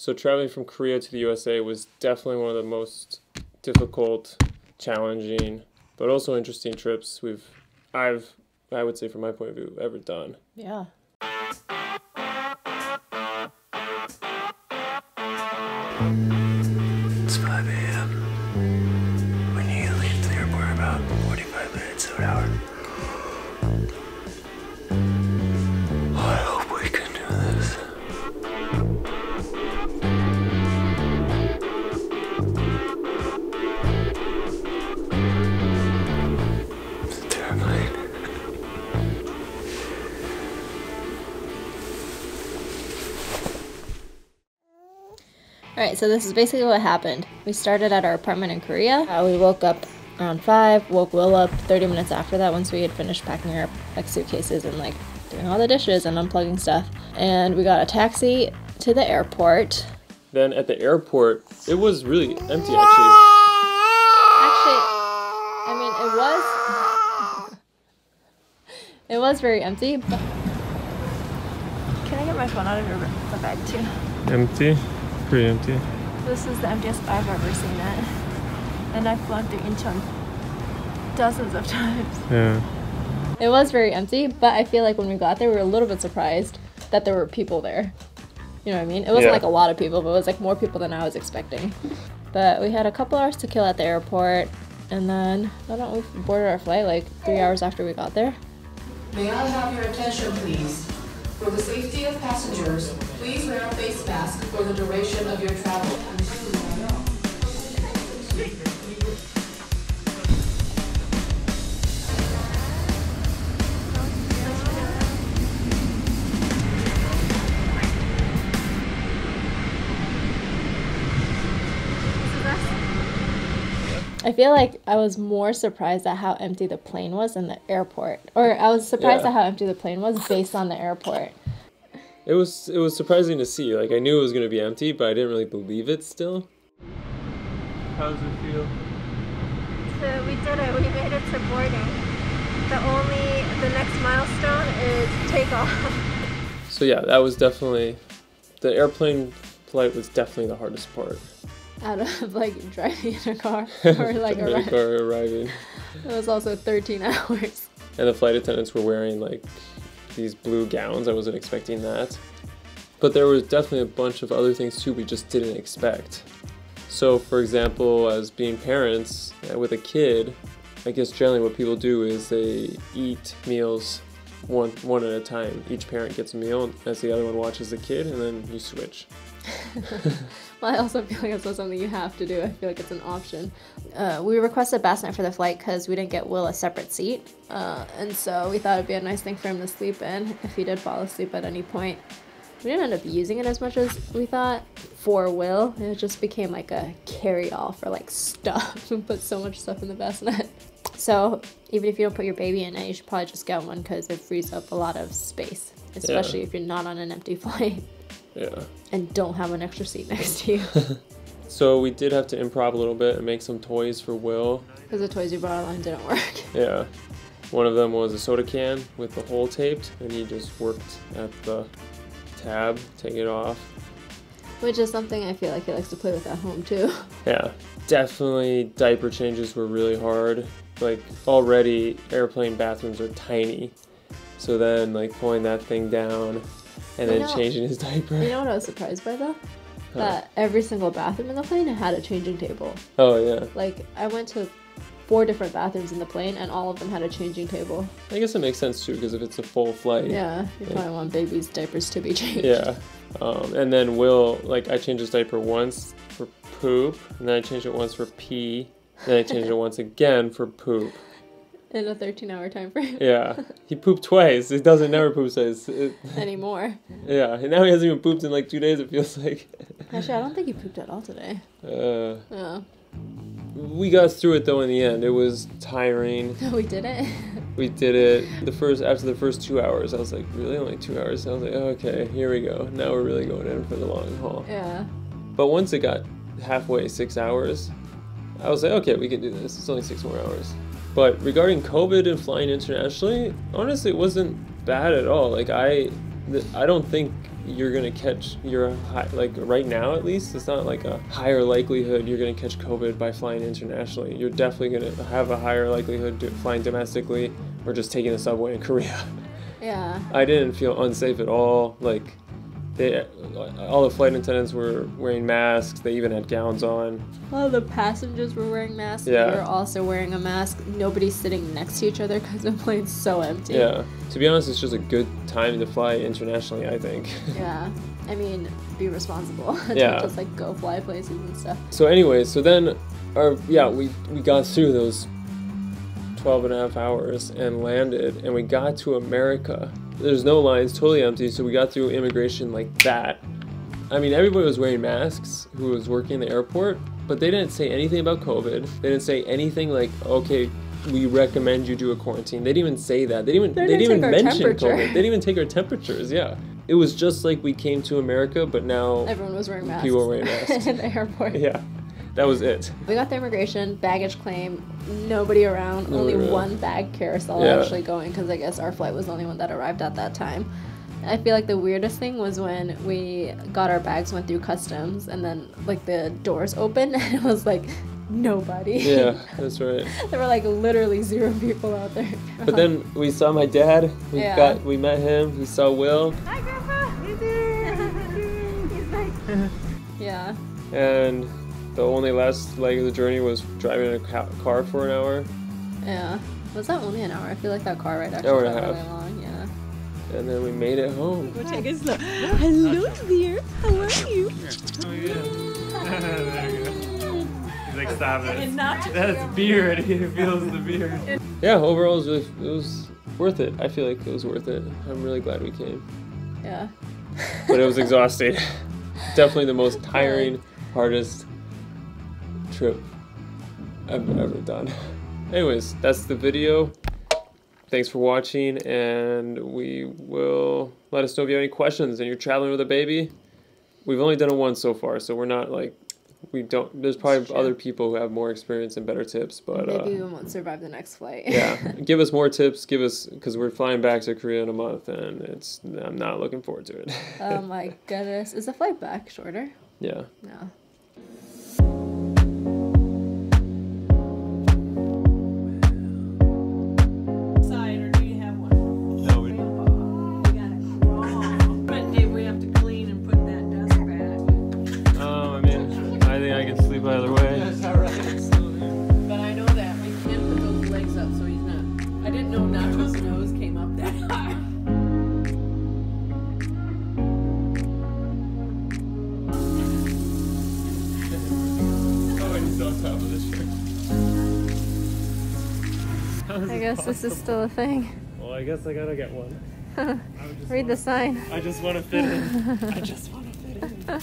So traveling from Korea to the USA was definitely one of the most difficult, challenging, but also interesting trips we've I've I would say from my point of view ever done. Yeah. It's 5 a.m. We need to leave the airport about 45 minutes to an hour. All right, so this is basically what happened. We started at our apartment in Korea. Uh, we woke up around five. Woke Will up 30 minutes after that. Once we had finished packing our like suitcases and like doing all the dishes and unplugging stuff, and we got a taxi to the airport. Then at the airport, it was really empty actually. Actually, I mean, it was it was very empty. But can I get my phone out of your bag too? Empty? Pretty empty. This is the emptiest I've ever seen it, and I've flown through Incheon dozens of times. Yeah. It was very empty, but I feel like when we got there, we were a little bit surprised that there were people there. You know what I mean? It wasn't Yeah. like a lot of people, but it was like more people than I was expecting. But we had a couple hours to kill at the airport, and then I don't know, we boarded our flight like three hours after we got there. May I have your attention, please? For the safety of passengers, please wear a face mask for the duration of your travel. I feel like I was more surprised at how empty the plane was in the airport, or I was surprised Yeah. at how empty the plane was based on the airport. It was it was surprising to see. Like I knew it was gonna be empty, but I didn't really believe it still. How does it feel? So we did it. We made it to boarding. The only the next milestone is takeoff. So yeah, that was definitely the airplane flight was definitely the hardest part. Out of like driving in a car or like a car arriving. It was also 13 hours. And the flight attendants were wearing like these blue gowns. I wasn't expecting that. But there was definitely a bunch of other things too we just didn't expect. So, for example, as being parents uh, with a kid, I guess generally what people do is they eat meals one one at a time. Each parent gets a meal as the other one watches the kid, and then you switch. I also feel like it's not something you have to do. I feel like it's an option. Uh, we requested bassinet for the flight because we didn't get Will a separate seat, uh, and so we thought it'd be a nice thing for him to sleep in if he did fall asleep at any point. We didn't end up using it as much as we thought for Will. It just became like a carry-all for like stuff. and put so much stuff in the bassinet. So even if you don't put your baby in it, you should probably just get one because it frees up a lot of space, especially if you're not on an empty flight Yeah. and don't have an extra seat next to you. So we did have to improv a little bit and make some toys for Will. Because the toys you brought online didn't work. Yeah. One of them was a soda can with the hole taped, and he just worked at the tab, take it off. Which is something I feel like he likes to play with at home too. Yeah, definitely diaper changes were really hard. Like, already airplane bathrooms are tiny. So then, like, pulling that thing down and then know- changing his diaper. You know what I was surprised by though? That every single bathroom in the plane had a changing table. Oh, yeah. Like I went to four different bathrooms in the plane and all of them had a changing table. I guess it makes sense too, because if it's a full flight. Yeah, you probably want babies' diapers to be changed. Yeah. Um, and then Will, like, I changed his diaper once for poop, and then I changed it once for pee, and then I changed it once again for poop. In a 13 hour time frame Yeah. He pooped twice. It doesn't never poop twice. It, anymore. yeah. And now he hasn't even pooped in like two days, it feels like. Actually, I don't think he pooped at all today. Uh, Oh, we got through it though in the end. It was tiring. we did it. We did it the first after the first two hours. I was like, really, only two hours. I was like, okay, here we go. Now we're really going in for the long haul. yeah. But once it got halfway, six hours, I was like, okay, we can do this. It's only six more hours. But regarding COVID and flying internationally, honestly, it wasn't bad at all. Like I, I don't think you're gonna catch you're high, like right now at least it's not like a higher likelihood you're gonna catch COVID by flying internationally. You're definitely gonna have a higher likelihood to flying domestically or just taking the subway in Korea. Yeah. I didn't feel unsafe at all. Like they, all the flight attendants were wearing masks. They even had gowns on. All the passengers were wearing masks. Yeah. We were also wearing a mask. Nobody's sitting next to each other because the plane's so empty. Yeah. To be honest, it's just a good time to fly internationally. I think. Yeah. I mean, be responsible. Yeah. just like go fly places and stuff. So anyway, so then, our yeah, we we got through those 12 and a half hours and landed, and we got to America. There's no lines, totally empty. So we got through immigration like that. I mean, everybody was wearing masks who was working in the airport, but they didn't say anything about COVID. They didn't say anything like, okay, we recommend you do a quarantine. They didn't even say that. They didn't even They they didn't didn't even mention. COVID. They didn't even take our temperatures. Yeah, it was just like we came to America, but now Everyone was wearing masks. People were wearing masks. in the airport. yeah, that was it. We got the immigration baggage claim. Nobody around. Nobody only around. one bag carousel Yeah. actually going because I guess our flight was the only one that arrived at that time. I feel like the weirdest thing was when we got our bags, went through customs, and then like the doors open and it was like nobody. Yeah, that's right. there were like literally zero people out there. But then we saw my dad. We Yeah. got we met him. We saw Will, Hi, Grandpa. He's like, yeah. and the only last leg of the journey was driving in a ca- car for an hour, Yeah. Was that only an hour? I feel like that car ride actually Hour and a half. really long. Yeah. and then we made it home. Go take it slow. Hello there. How are you? Oh yeah. there you go. He's like, stop it. And not to That's beard. He feels the beard. Yeah, overall it was really, it was worth it. I feel like it was worth it. I'm really glad we came, Yeah. but it was exhausting. Definitely the most tiring, hardest trip I've ever done. Anyways, that's the video. Thanks for watching, and we will let us know if you have any questions and you're traveling with a baby. We've only done it once so far, so we're not like we don't. There's probably other people who have more experience and better tips, but uh, Maybe we won't survive the next flight. yeah, give us more tips. Give us because we're flying back to Korea in a month, and it's I'm not looking forward to it. oh my goodness. Is the flight back shorter? yeah. No. Think I can sleep either way. But I know that we can put those legs up so he's not. I didn't know Nacho's nose came up that high. Oh, he's on top of the shirt. I guess this is still a thing. Well, I guess I gotta get one. Read the sign. I just want to fit in. I just want to fit in.